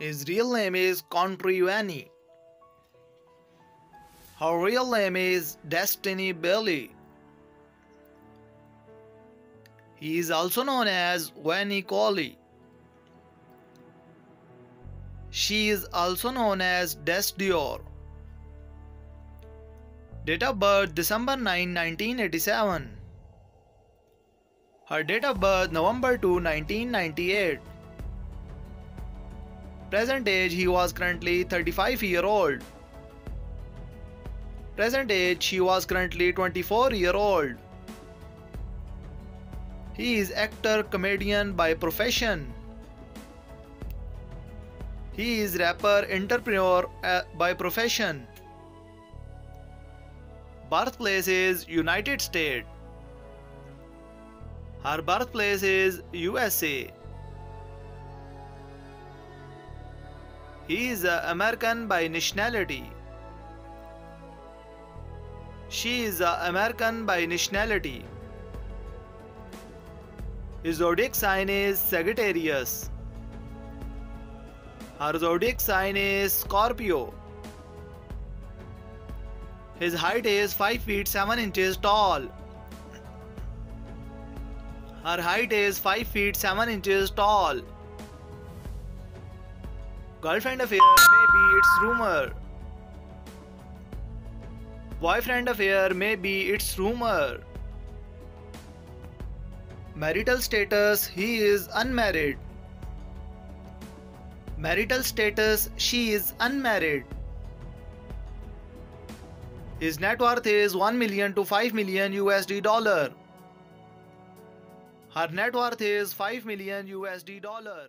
His real name is Contriani. Her real name is Destiny Bailey. He is also known as Wayne Colley. She is also known as Dess Dior. Date of birth December 9, 1987. Her date of birth November 2, 1998. Present age he was currently 35 year old. Present age he was currently 24 year old. He is actor comedian by profession. He is rapper entrepreneur uh, by profession. Birthplace is United States. Her birthplace is USA. He is uh, American by nationality. She is uh, American by nationality. His zodiac sign is Sagittarius. Her zodiac sign is Scorpio. His height is 5 feet 7 inches tall. Her height is 5 feet 7 inches tall. Girlfriend affair maybe it's rumor. Boyfriend affair maybe it's rumor. Marital status he is unmarried. Marital status she is unmarried. His net worth is 1 million to 5 million USD dollar. Her net worth is 5 million USD dollar.